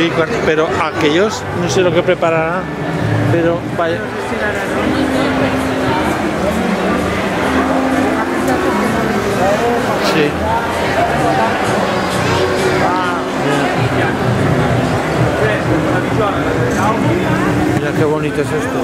Sí, pero aquellos, no sé lo que prepararán, pero vaya. Sí. Mira qué bonito es esto.